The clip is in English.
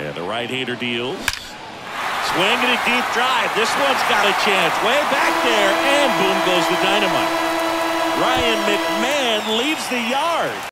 And the right-hander deals. Swinging a deep drive. This one's got a chance. Way back there. And boom goes the dynamite. Ryan McMahon leaves the yard.